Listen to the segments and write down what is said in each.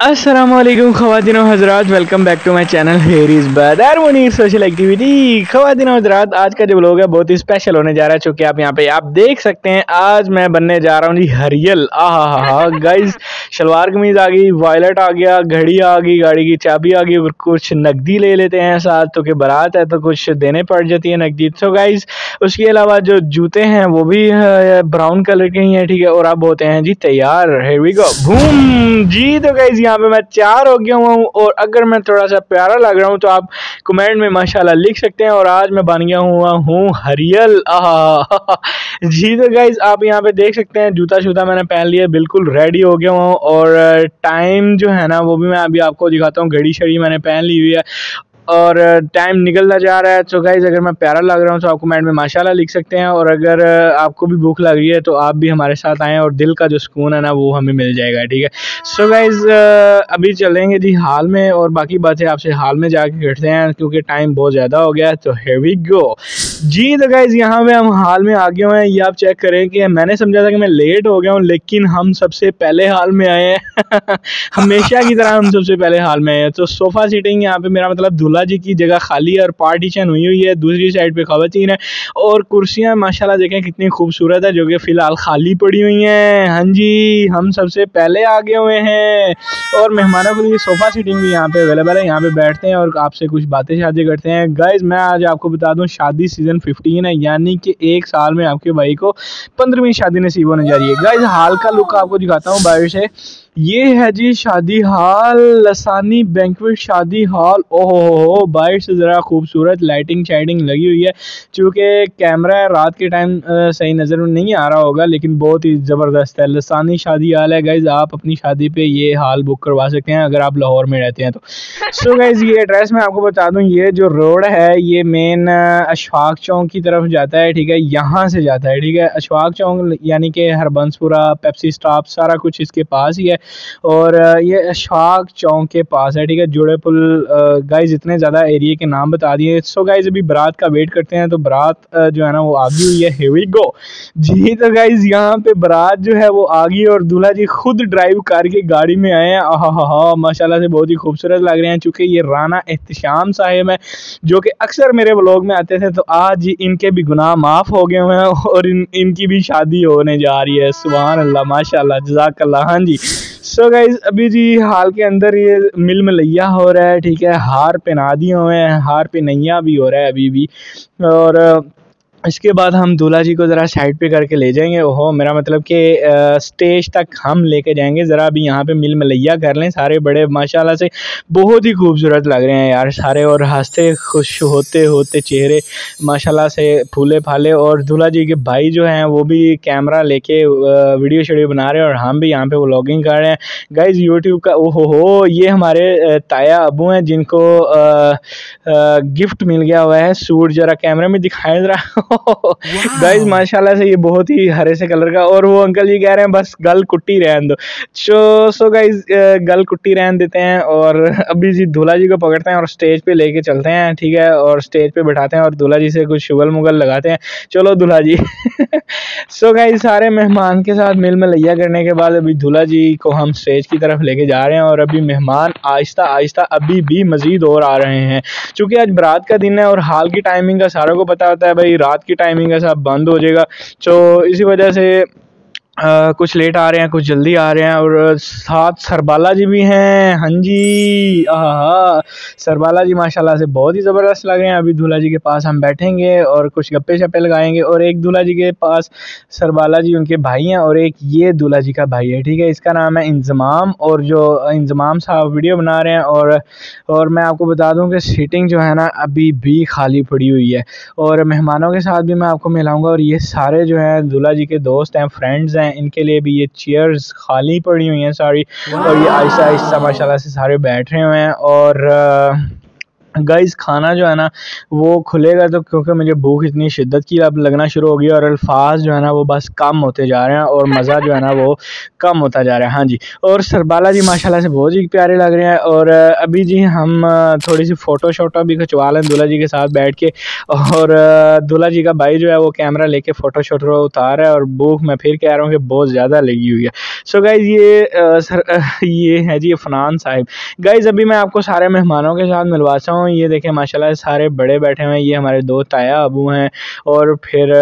असलम ख़वान हजरात welcome back to my channel here is Badar Munir social activity ख़वान हजरात आज का जो लोग है बहुत ही स्पेशल होने जा रहा है चूँकि आप यहाँ पे आप देख सकते हैं आज मैं बनने जा रहा हूँ जी हरियल आ हा हा गाइज़ शलवार कमीज़ आ गई वायलट आ गया घड़ी आ गई गाड़ी की चाबी आ गई और कुछ नकदी ले लेते हैं साथ तो कि बारात है तो कुछ देने पड़ जाती है नकदी तो गाइज़ उसके अलावा जो जूते हैं वो भी ब्राउन कलर के ही हैं ठीक है और अब होते हैं जी तैयार हेयर वी जी तो गाइज़ यहाँ पे मैं तैयार हो गया हुआ हूँ और अगर मैं थोड़ा सा प्यारा लग रहा हूँ तो आप कमेंट में माशाल्लाह लिख सकते हैं और आज मैं बन गया हुआ हूँ हरियल। जी तो गाइज़ आप यहाँ पे देख सकते हैं, जूता शूता मैंने पहन लिया, बिल्कुल रेडी हो गया हूँ और टाइम जो है ना, वो भी मैं अभी आपको दिखाता हूँ घड़ी शड़ी मैंने पहन ली हुई है। और टाइम निकलना जा रहा है। तो गाइज़ अगर मैं प्यारा लग रहा हूँ तो आप कमेंट में माशाल्लाह लिख सकते हैं। और अगर आपको भी भूख लग रही है तो आप भी हमारे साथ आएँ और दिल का जो सुकून है ना, वो हमें मिल जाएगा, ठीक है? सो गाइज़ अभी चलेंगे जी हाल में और बाकी बातें आपसे हाल में जाके करते हैं, क्योंकि टाइम बहुत ज़्यादा हो गया है तो हैवी गो जी तो गाइज़ यहाँ पे हम हाल में आ गए हैं। ये आप चेक करें कि मैंने समझा था कि मैं लेट हो गया हूँ, लेकिन हम सबसे पहले हाल में आए हैं। हमेशा की तरह हम सबसे पहले हाल में आए हैं। तो सोफ़ा सीटिंग यहाँ पे मेरा मतलब दूल्हा जी की जगह खाली और पार्टीशन हुई हुई है। दूसरी साइड पे खातन है। और कुर्सियाँ, माशाल्लाह देखें कितनी खूबसूरत है, जो कि फ़िलहाल खाली पड़ी हुई हैं। हाँ जी, हम सबसे पहले आ गए हुए हैं। और मेहमानों के लिए सोफ़ा सीटिंग भी यहाँ पे अवेलेबल है। यहाँ पे बैठते हैं और आपसे कुछ बातें शादी करते हैं। गाइज़ मैं आज आपको बता दूँ, शादी सीज़न फिफ्टीन है, यानी कि एक साल में आपके भाई को पंद्रहवीं शादी नसीब होने जा रही है। गाइज़ हाल का लुक आपको दिखाता हूँ बाहर से ये है जी शादी हॉल, लसानी बैंकवेट शादी हॉल। ओहो बाहर से ज़रा खूबसूरत लाइटिंग शाइटिंग लगी हुई है। चूँकि कैमरा रात के टाइम सही नज़र में नहीं आ रहा होगा, लेकिन बहुत ही ज़बरदस्त है। लसानी शादी हॉल है गाइज़ आप अपनी शादी पे ये हॉल बुक करवा सकते हैं, अगर आप लाहौर में रहते हैं तो। सो so गाइज़ ये एड्रेस मैं आपको बता दूँ, ये जो रोड है, ये मेन अशफाक चौक की तरफ़ जाता है, ठीक है? यहाँ से जाता है, ठीक है? अशफाक चौक, यानी कि हरबंसपुरा पेप्सी स्टॉप सारा कुछ इसके पास ही है। और ये अशफाक चौक के पास है, ठीक है? जुड़े पुल गाइज़ इतने ज़्यादा एरिए के नाम बता दिए सो गाइज़ अभी बारात का वेट करते हैं तो बारात जो है ना, वो आगी हुई है। गो जी तो गाइज़ यहाँ पे बारात जो है, वो आ गई और दूल्हा जी खुद ड्राइव करके गाड़ी में आए हैं। आहा माशाल्लाह से बहुत ही खूबसूरत लग रहे हैं, चूँकि ये राना एहतशाम साहेब है, जो कि अक्सर मेरे ब्लॉग में आते थे तो आज इनके भी गुनाह माफ़ हो गए हुए हैं और इन, इनकी भी शादी होने जा रही है। सुबह अल्लाह, माशाल्लाह जजाकल्ला हाँ जी। सो so गाइज़ अभी जी हाल के अंदर ये मिल मलैया हो रहा है, ठीक है, हार पहना दिए हुए हैं, हार पे नैया भी हो रहा है अभी भी। और इसके बाद हम दूल्हा जी को ज़रा साइड पे करके ले जाएँगे। ओहो, मेरा मतलब कि स्टेज तक हम लेके जाएँगे। ज़रा अभी यहाँ पे मिल मलैया कर लें। सारे बड़े, माशाल्लाह से बहुत ही खूबसूरत लग रहे हैं यार। सारे और हँसते, खुश होते होते चेहरे, माशाल्लाह से फूले फाले। और दूल्हा जी के भाई जो हैं, वो भी कैमरा लेके वीडियो शीडियो बना रहे हैं और हम भी यहाँ पर व्लॉगिंग कर रहे हैं। गाइज़ यूट्यूब का, ओहो हो, ये हमारे ताया अबू हैं, जिनको गिफ्ट मिल गया हुआ है। सूट ज़रा कैमरे में दिखाए ज़रा। गाइस माशाल्लाह से ये बहुत ही हरे से कलर का और वो अंकल जी कह रहे हैं बस गल कुट्टी रहन दो। सो सो गाइस गल कुट्टी रहन देते हैं और अभी जी दूल्हा जी को पकड़ते हैं और स्टेज पे लेके चलते हैं ठीक है? और स्टेज पे बैठाते हैं और दूल्हा जी से कुछ शुगल मुगल लगाते हैं। चलो दूल्हा जी। सो गाइस सारे मेहमान के साथ मिल मिलैया करने के बाद अभी दूल्हा जी को हम स्टेज की तरफ़ लेके जा रहे हैं और अभी मेहमान आहिस्ता आहिस्ता अभी भी मज़ीद और आ रहे हैं। चूँकि आज बरात का दिन है और हाल की टाइमिंग का सारों को पता होता है भाई रात की टाइमिंग है सब बंद हो जाएगा। तो इसी वजह से आ, कुछ लेट आ रहे हैं कुछ जल्दी आ रहे हैं और साथ सरबाला जी भी हैं। हाँ जी आहा। सरबाला जी माशाल्लाह से बहुत ही ज़बरदस्त लग रहे हैं। अभी दूल्हा जी के पास हम बैठेंगे और कुछ गप्पे शप्पे लगाएँगे और एक दूल्हा जी के पास सरबाला जी उनके भाई हैं और एक ये दूल्हा जी का भाई है ठीक है? इसका नाम है इंजमाम और जो इंजमाम साहब वीडियो बना रहे हैं और और मैं आपको बता दूँ कि सीटिंग जो है ना अभी भी खाली पड़ी हुई है और मेहमानों के साथ भी मैं आपको मिलाऊँगा और ये सारे जो हैं दूल्हा जी के दोस्त हैं फ्रेंड्स हैं। हैं, इनके लिए भी ये चेयर्स खाली पड़ी हुई हैं सारी। और ये आहिस्ता आहिस्ता माशाल्लाह से सारे बैठ रहे हुए हैं और गाइस खाना जो है ना, वो खुलेगा तो क्योंकि मुझे भूख इतनी शिद्दत की अब लगना शुरू हो गई और अल्फाज जो है ना, वो बस कम होते जा रहे हैं और मज़ा जो है ना, वो कम होता जा रहा है। हाँ जी, और सरबाला जी, माशाल्लाह से बहुत ही प्यारे लग रहे हैं और अभी जी हम थोड़ी सी फ़ोटो शोटो भी खिंचवा लें दूल्हा जी के साथ बैठ के और दूल्हा जी का भाई जो है वो कैमरा लेके फ़ोटो शोटो उतार है और भूख मैं फिर कह रहा हूँ कि बहुत ज़्यादा लगी हुई है। सो गाइज़ ये सर ये है जी फनान साहिब। गाइज़ अभी मैं आपको सारे मेहमानों के साथ मिलवाता हूँ ये देखें माशाल्लाह सारे बड़े बैठे हुए हैं, ये हमारे दो ताया अबू हैं और फिर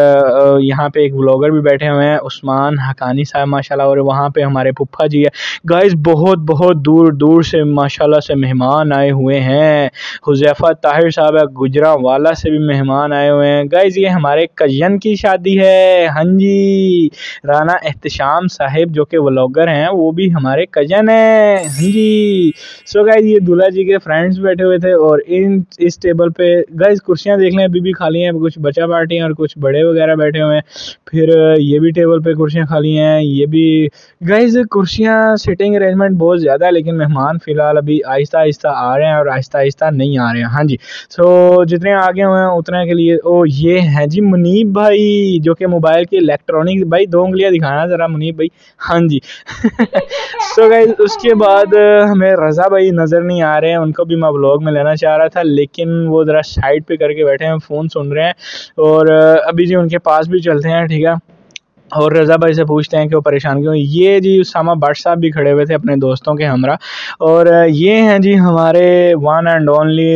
यहाँ पे एक ब्लॉगर भी बैठे हुए हैं, उस्मान हकानी साहब माशाल्लाह और वहाँ पे हमारे पुप्पा जी है। गाइज़ बहुत बहुत दूर दूर से माशाल्लाह से मेहमान आए हुए हैं। हुजैफ़ा ताहिर साहब है गुजरा वाला से भी मेहमान आए हुए हैं। गाइज़ ये हमारे कज़न की शादी है हाँ जी। राना एहतशाम साहिब जो कि व्लॉगर हैं, वो भी हमारे कज़न हैं हाँ जी। सो गाइज़ ये दूल्हा जी के फ्रेंड्स बैठे हुए थे और इन, इस टेबल पे गाइज़ कुर्सियाँ देख लें, अभी भी खाली हैं, कुछ बच्चा बैठे हैं और कुछ बड़े वगैरह बैठे हुए हैं। फिर, ये भी टेबल पे कुर्सियाँ खाली हैं, ये भी गाइज़ कुर्सियाँ सिटिंग अरेंजमेंट बहुत ज़्यादा है, लेकिन मेहमान फ़िलहाल अभी आहिस्ता आहिस्ता आ रहे हैं और आहिस्ता आहिस्ता नहीं आ रहे हैं। हाँ जी सो जितने आगे हुए हैं, उतने के लिए, ओ, ये हैं जी मुनीब भाई, जो कि मोबाइल के इलेक्ट्रॉनिक भाई, दो उंगलियाँ दिखाना ज़रा मुनीब भाई। हाँ जी सो गाइज़ उसके बाद हमें रज़ा भाई नज़र नहीं आ रहे हैं, उनको भी मैं ब्लॉग में लेना चाह रहा था, लेकिन वो ज़रा साइड पे करके बैठे हैं फ़ोन सुन रहे हैं और अभी जी उनके पास भी चलते हैं, ठीक है? और रज़ा भाई से पूछते हैं कि वो परेशान क्यों ये जी उसामा भट्ट साहब भी खड़े हुए थे अपने दोस्तों के हमरा। और ये हैं जी हमारे one and only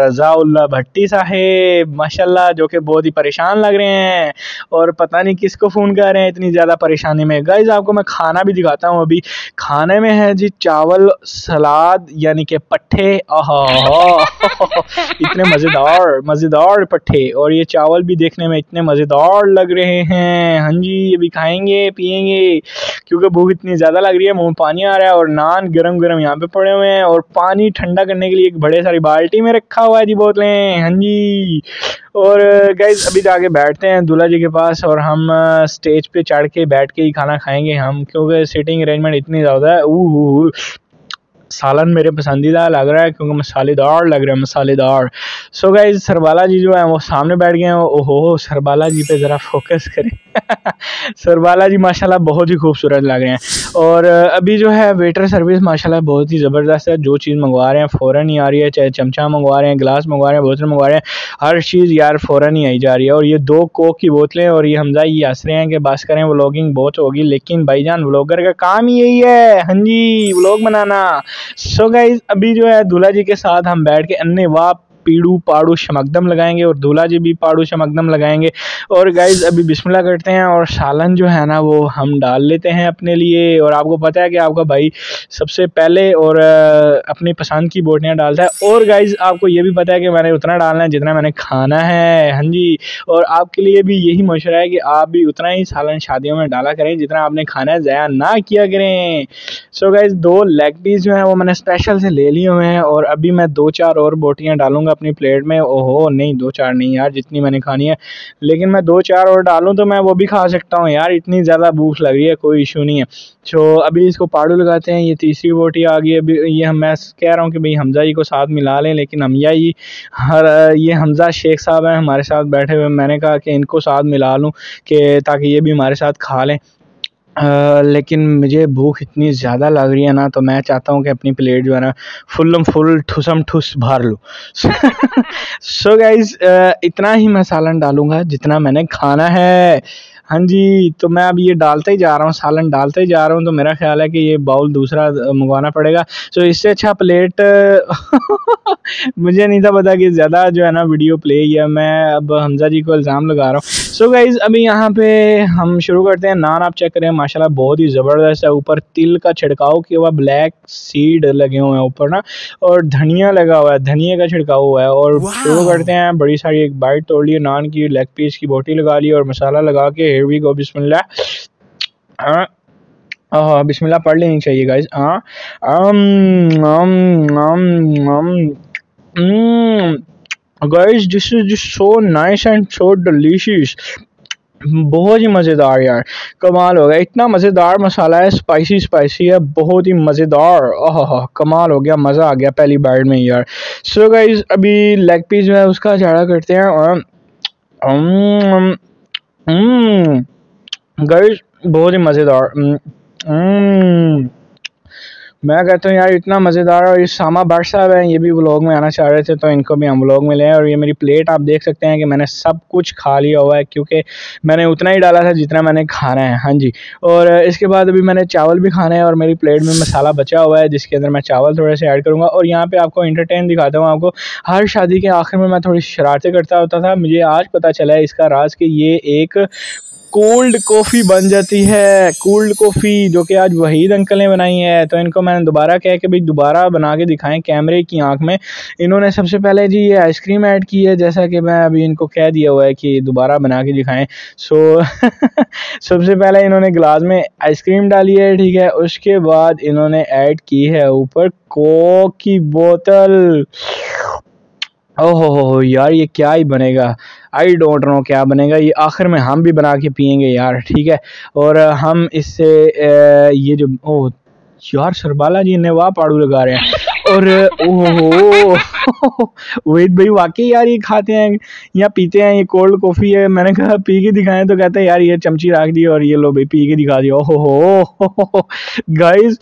Razaullah Bhatti Saheb, माशाल्लाह, जो कि बहुत ही परेशान लग रहे हैं। और पता नहीं किसको फ़ोन कर रहे हैं, इतनी ज़्यादा परेशानी में। गाइज़ आपको मैं खाना भी दिखाता हूँ अभी। खाने में है जी चावल, सलाद, यानी कि पट्ठे। इतने मज़ेदार मज़ेदार पट्ठे। और ये चावल भी देखने में इतने मज़ेदार लग रहे हैं। हाँ जी। अभी खाएँगे, पियेंगे, क्योंकि भूख इतनी ज़्यादा लग रही है, मुँह पानी आ रहा है और नान गरम गरम यहाँ पे पड़े हुए हैं और पानी ठंडा करने के लिए एक बड़े सारी बाल्टी में रखा हुआ है जी बोतलें हाँ जी। और गैस अभी जाके बैठते हैं दूल्हा जी के पास और हम स्टेज पे चढ़ के बैठ के ही खाना खाएँगे हम, क्योंकि सीटिंग अरेंजमेंट इतनी ज़्यादा है। ऊ सालन मेरे पसंदीदा लग रहा है क्योंकि मसालेदार लग रहा है, मसालेदार। सो गाइज़ सरबाला जी जो है, वो सामने बैठ गए हैं, ओहो सरबाला जी पे ज़रा फोकस करें। सरबाला जी माशाल्लाह बहुत ही खूबसूरत लग रहे हैं। और अभी जो है वेटर सर्विस माशाल्लाह बहुत ही ज़बरदस्त है। जो चीज़ मंगवा रहे हैं, फ़ौरन ही आ रही है, चाहे चमचा मंगवा रहे हैं गिलास मंगवा रहे हैं, बोतल मंगवा रहे हैं, हर चीज़ यार फ़ौरन ही आई जा रही है। और ये दो कोक की बोतलें और ये हमजा, ये हंस रहे हैं कि बस करें व्लॉगिंग बहुत होगी। लेकिन भाईजान व्लॉगर का काम ही यही है। हाँ जी व्लॉग बनाना। सो गाइज़ अभी जो है, दूल्हा जी के साथ हम बैठ के अन्य वाप पीड़ू पाड़ू शमकदम लगाएँगे और दूल्हा जी भी पाड़ू शमकदम लगाएँगे। और गाइज़ अभी बिस्मिल्लाह करते हैं और सालन जो है ना, वो हम डाल लेते हैं अपने लिए। और आपको पता है कि आपका भाई सबसे पहले और अपनी पसंद की बोटियाँ डालता है। और गाइज़ आपको ये भी पता है कि मैंने उतना डालना है जितना मैंने खाना है। हाँ जी। और आपके लिए भी यही मशरा है कि आप भी उतना ही सालन शादियों में डाला करें जितना आपने खाना है, ज़ाया ना किया करें। सो गाइज़ दो लेग पीस जो है, वो मैंने स्पेशल से ले लिए हुए हैं। और अभी मैं दो चार और बोटियाँ डालूँगा। अपनी प्लेट में, ओहो, नहीं, दो चार नहीं यार, जितनी मैंने खानी है। लेकिन मैं दो चार और डालूँ तो मैं वो भी खा सकता हूँ यार, इतनी ज़्यादा भूख लग रही है, कोई इशू नहीं है। सो अभी इसको पाड़ू लगाते हैं, ये तीसरी बोटी आ गई अभी ये हम, मैं कह रहा हूँ कि भाई हमजा जी को साथ मिला लें, लेकिन हमजा ही हर, ये हमजा शेख साहब हैं, हमारे साथ बैठे हुए मैंने कहा कि इनको साथ मिला लूँ, कि ताकि ये भी हमारे साथ खा लें। लेकिन मुझे भूख इतनी ज़्यादा लग रही है ना तो मैं चाहता हूँ कि अपनी प्लेट जो है ना, फुल्लम फुल ठुसम ठुस भर लूँ। सो गाइज़ इतना ही मैं सालन डालूँगा जितना मैंने खाना है। हाँ जी तो मैं अब ये डालते ही जा रहा हूँ सालन डालते ही जा रहा हूँ तो मेरा ख्याल है कि ये बाउल दूसरा मंगवाना पड़ेगा। तो इससे अच्छा प्लेट मुझे नहीं था पता कि ज़्यादा जो है ना वीडियो प्ले किया मैं अब हमजा जी को इल्ज़ाम लगा रहा हूँ। सो गाइज़ अभी यहाँ पे हम शुरू करते हैं। नान आप चेक करें माशाल्लाह बहुत ही ज़बरदस्त है। ऊपर तिल का छिड़काव किया हुआ ब्लैक सीड लगे हुए हैं ऊपर ना और धनिया लगा हुआ है धनिया का छिड़काव हुआ है। और शुरू करते हैं बड़ी सारी एक बाइट तोड़ ली नान की लेग पीस की बोटी लगा ली और मसाला लगा के here we go. बिस्मिल्लाह हाँ बिस्मिल्लाह पढ़ लेनी चाहिए गाइज़ हाँ guys this is so nice and so delicious बहुत ही मज़ेदार यार। कमाल हो गया। इतना मज़ेदार मसाला है स्पाइसी स्पाइसी है। बहुत ही मज़ेदार। आह कमाल हो गया। मज़ा आ गया पहली बाइट में यार। सो so गाइज़ अभी लेग पीस है, उसका झाड़ा करते हैं। और गाइस बहुत ही मज़ेदार। मैं कहता हूँ, यार, इतना मज़ेदार और ये सामा भट्ट साहब हैं, ये भी व्लॉग में आना चाह रहे थे तो इनको भी हम व्लॉग में ले और ये मेरी प्लेट आप देख सकते हैं कि मैंने सब कुछ खा लिया हुआ है, क्योंकि मैंने उतना ही डाला था जितना मैंने खाना है। हाँ जी। और इसके बाद अभी मैंने चावल भी खाने हैं और मेरी प्लेट में मसाला बचा हुआ है, जिसके अंदर मैं चावल थोड़े से ऐड करूँगा। और यहाँ पर आपको इंटरटेन दिखाता हूँ आपको, हर शादी के आखिर में मैं थोड़ी शरारतें करता होता था। मुझे आज पता चला है इसका राज कि ये एक कोल्ड कॉफ़ी बन जाती है। कोल्ड कॉफ़ी जो कि आज वहीद अंकल ने बनाई है तो इनको मैंने दोबारा कहा कि भाई दोबारा बना के दिखाएँ कैमरे की आँख में। इन्होंने सबसे पहले जी ये आइसक्रीम ऐड की है, जैसा कि मैं अभी इनको कह दिया हुआ है कि दोबारा बना के दिखाएँ। सो सबसे पहले इन्होंने गिलास में आइसक्रीम डाली है, ठीक है। उसके बाद इन्होंने ऐड की है ऊपर कोक की बोतल ओहो हो हो यार ये क्या ही बनेगा आई डोंट नो क्या बनेगा ये आखिर में हम भी बना के पियेंगे यार ठीक है और हम इससे ये जो ओ यार सरबाला जी ने वाह पाड़ू लगा रहे हैं और ओहो वहीद भाई वाकई यार ये खाते हैं या पीते हैं ये कोल्ड कॉफ़ी है मैंने कहा पी के दिखाएँ तो कहते हैं यार ये चमची रख दी और ये लो भाई पी के दिखा दिया ओहो हो गाइस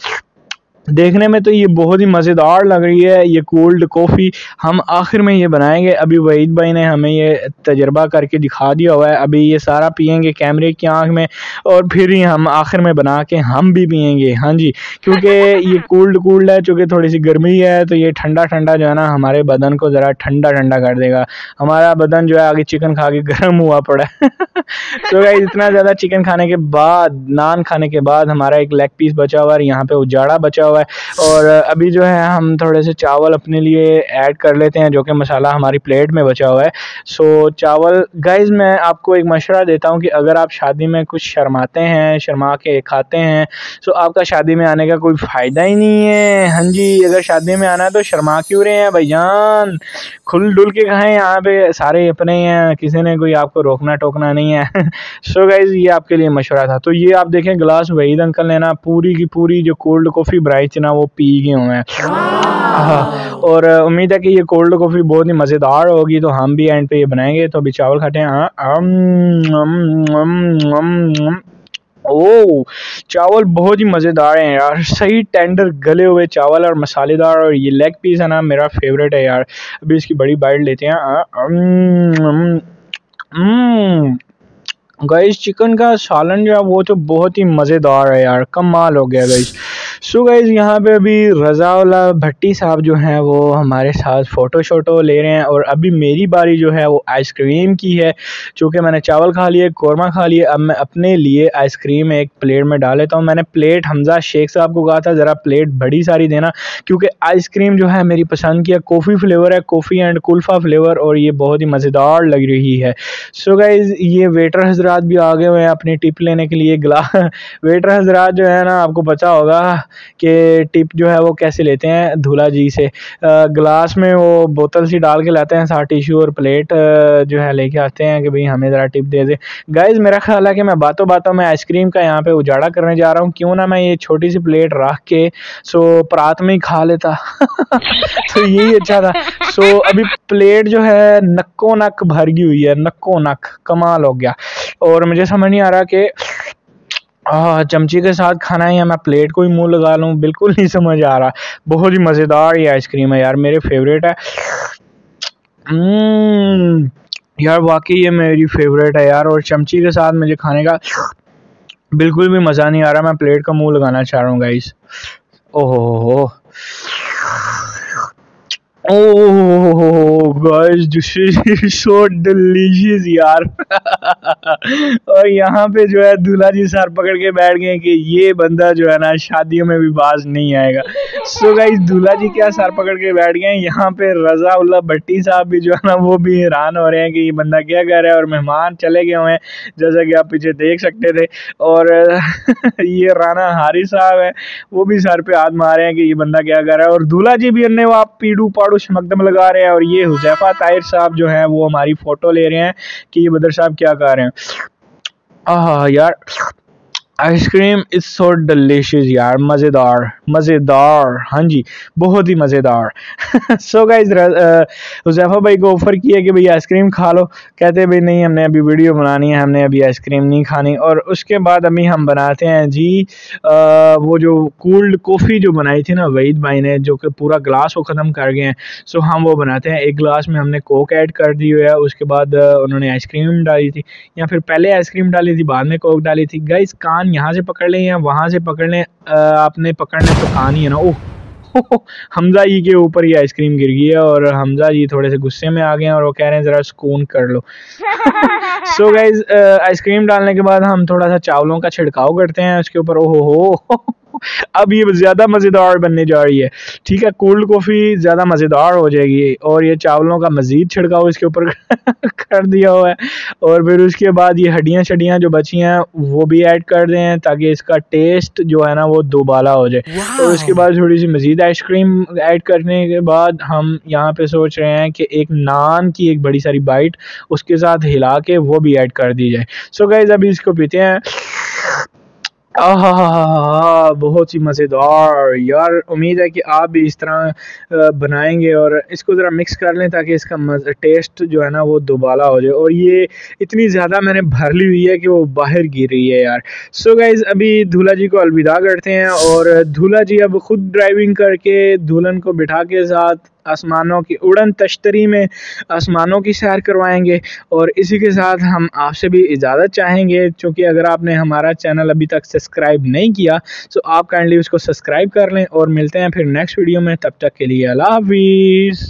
देखने में तो ये बहुत ही मज़ेदार लग रही है, ये कोल्ड कॉफ़ी हम आखिर में ये बनाएँगे। अभी वहीद भाई ने हमें ये तजर्बा करके दिखा दिया हुआ है। अभी ये सारा पियेंगे कैमरे की आँख में और फिर ही हम आखिर में बना के हम भी पियेंगे। हाँ जी, क्योंकि ये कोल्ड कोल्ड है, चूँकि थोड़ी सी गर्मी है तो ये ठंडा ठंडा जो है ना, हमारे बदन को ज़रा ठंडा ठंडा कर देगा। हमारा बदन जो है आगे चिकन खा के गर्म हुआ पड़ा है। तो भाई इतना ज़्यादा चिकन खाने के बाद नान खाने के बाद हमारा एक लेग पीस बचा हुआ है यहाँ पे उजाड़ा बचा हुआ हुआ है। और अभी जो है हम थोड़े से चावल अपने लिए ऐड कर लेते हैं, जो कि मसाला हमारी प्लेट में बचा हुआ है। सो, चावल गाइज़ मैं आपको एक मशवरा देता हूँ कि अगर आप शादी में कुछ शर्माते हैं, शर्मा के खाते हैं, सो आपका शादी में आने का कोई फ़ायदा ही नहीं है। हाँ जी, अगर शादी में आना है तो शर्मा क्यों रहे हैं भाईजान? खुल डुल के खाएँ यहाँ पे? सारे अपने हैं, किसी ने कोई आपको रोकना टोकना नहीं है। सो गाइज़ ये आपके लिए मशवरा था। तो ये आप देखें गिलास वहीद अंकल ने ना पूरी की पूरी जो कोल्ड कॉफ़ी ब्राई ना, वो पी गए हुए हैं। हाँ और उम्मीद है कि ये कोल्ड कॉफ़ी बहुत ही मज़ेदार होगी तो हम भी एंड पे ये बनाएँगे। तो अभी चावल खाते हैं। हाँ ओ चावल बहुत ही मज़ेदार हैं यार। सही टेंडर गले हुए चावल और मसालेदार और ये लेग पीस है ना, मेरा फेवरेट है यार। अभी इसकी बड़ी बाइट लेते हैं। गाइस चिकन का सालन जो है, वो तो बहुत ही मज़ेदार है यार। कमाल हो गया गाइस सो गाइज़ यहाँ पे अभी रज़ाउल्ला भट्टी साहब जो हैं, वो हमारे साथ फ़ोटो शोटो ले रहे हैं और अभी मेरी बारी जो है, वो आइसक्रीम की है। चूँकि मैंने चावल खा लिए, कौरमा खा लिए, अब मैं अपने लिए आइसक्रीम एक प्लेट में डाल लेता हूँ। मैंने प्लेट हमजा शेख साहब को कहा था, ज़रा प्लेट बड़ी सारी देना, क्योंकि आइसक्रीम जो है, मेरी पसंद की है। कॉफ़ी फ्लेवर है, कॉफ़ी एंड कुल्फ़ा फ्लेवर और ये बहुत ही मज़ेदार लग रही है। सो गाइज़ ये वेटर हजरात भी आ गए हुए हैं अपनी टिप लेने के लिए। गिला वेटर हजरात जो है ना, आपको पता होगा कि टिप जो है वो कैसे लेते हैं धूला जी से। ग्लास में वो बोतल सी डाल के लाते हैं, साथ टिशू और प्लेट जो है लेके आते हैं कि भाई हमें ज़रा टिप दे दे। गाइज़ मेरा ख्याल है कि मैं बातों बातों में आइसक्रीम का यहाँ पे उजाड़ा करने जा रहा हूँ। क्यों ना मैं ये छोटी सी प्लेट रख के सो प्रात में ही खा लेता। तो यही अच्छा था। सो अभी प्लेट जो है नक्को नक भर गई हुई है, नक्को नक। कमाल हो गया। और मुझे समझ नहीं आ रहा कि चमची के साथ खाना है या मैं प्लेट को ही मुँह लगा लूँ बिल्कुल नहीं समझ आ रहा। बहुत ही मज़ेदार ये आइसक्रीम है यार मेरे फेवरेट है। हम्म, यार वाकई ये मेरी फेवरेट है यार और चमची के साथ मुझे खाने का बिल्कुल भी मज़ा नहीं आ रहा मैं प्लेट का मुँह लगाना चाह रहा हूँ गाइस ओहो Oh, guys, this is so delicious यार और यहाँ पे जो है दूल्हा जी सर पकड़ के बैठ गए कि ये बंदा जो है ना शादियों में भी बाज नहीं आएगा। सो so गाइस दूल्हा जी क्या सर पकड़ के बैठ गए? यहाँ पे रजा उल्ला भट्टी साहब भी जो है ना वो भी हैरान हो रहे हैं कि ये बंदा क्या कर रहा है और मेहमान चले गए हुए हैं जैसा कि आप पीछे देख सकते थे। और ये राना हारी साहब है वो भी सर पे हाथ मारे हैं कि ये बंदा क्या कर रहा है। और दूल्हा जी भी अन्य आप पीड़ू पाड़ू कुछ मकदम लगा रहे हैं और ये हुजैफा ताहिर साहब जो हैं, वो हमारी फ़ोटो ले रहे हैं कि ये बदर साहब क्या कर रहे हैं। आह, यार, आइसक्रीम इज़ सो डिलीशियस यार, मज़ेदार। मज़ेदार। हाँ जी बहुत ही मज़ेदार। सो गाइज़ हुजैफा भाई को ऑफ़र किया कि भाई आइसक्रीम खा लो। कहते भाई नहीं हमने अभी वीडियो बनानी है हमने अभी आइसक्रीम नहीं खानी। और उसके बाद अभी हम बनाते हैं जी आ, वो जो कोल्ड कॉफ़ी जो बनाई थी ना वहीद भाई ने जो कि पूरा ग्लास वो ख़त्म कर गए हैं। सो हम वो बनाते हैं। एक ग्लास में हमने कोक ऐड कर दी हुआ है उसके बाद उन्होंने आइसक्रीम डाली थी। या फिर पहले आइसक्रीम डाली थी बाद में कोक डाली थी। गाइस कान यहाँ से पकड़ लें या वहाँ से पकड़ लें? आपने पकड़ने तो ही है ना ओह हमजा जी के ऊपर ही आइसक्रीम गिर गई है और हमजा जी थोड़े से गुस्से में आ गए हैं और वो कह रहे हैं ज़रा सुकून कर लो. सो गाइज़ आइसक्रीम डालने के बाद हम थोड़ा सा चावलों का छिड़काव करते हैं उसके ऊपर। ओहो हो अब ये ज़्यादा मज़ेदार बनने जा रही है। ठीक है कोल्ड कॉफ़ी ज़्यादा मज़ेदार हो जाएगी और ये चावलों का मज़ीद छिड़काव इसके ऊपर कर दिया हुआ है। और फिर उसके बाद ये हड्डियाँ शड्डियाँ जो बची हैं वो भी ऐड कर दें ताकि इसका टेस्ट जो है ना वो दोबाला हो जाए। और उसके बाद थोड़ी सी मज़ीद आइसक्रीम ऐड करने के बाद हम यहाँ पे सोच रहे हैं कि एक नान की एक बड़ी सारी बाइट उसके साथ हिला के वो भी ऐड कर दी जाए। सो गाइज़ अभी इसको पीते हैं। आहा बहुत ही मज़ेदार। यार, उम्मीद है कि आप भी इस तरह बनाएँगे और इसको ज़रा मिक्स कर लें ताकि इसका टेस्ट जो है ना, वो दोबाला हो जाए। और ये इतनी ज़्यादा मैंने भर ली हुई है कि वो बाहर गिर रही है यार। सो so गाइज़ अभी दूल्हा जी को अलविदा करते हैं और दूल्हा जी अब ख़ुद ड्राइविंग करके दुल्हन को बिठा के साथ आसमानों की उड़न तश्तरी में आसमानों की सैर करवाएँगे और इसी के साथ हम आपसे भी इजाज़त चाहेंगे। क्योंकि अगर आपने हमारा चैनल अभी तक सब्सक्राइब नहीं किया तो आप काइंडली उसको सब्सक्राइब कर लें और मिलते हैं फिर नेक्स्ट वीडियो में। तब तक के लिए अला हाफिज़।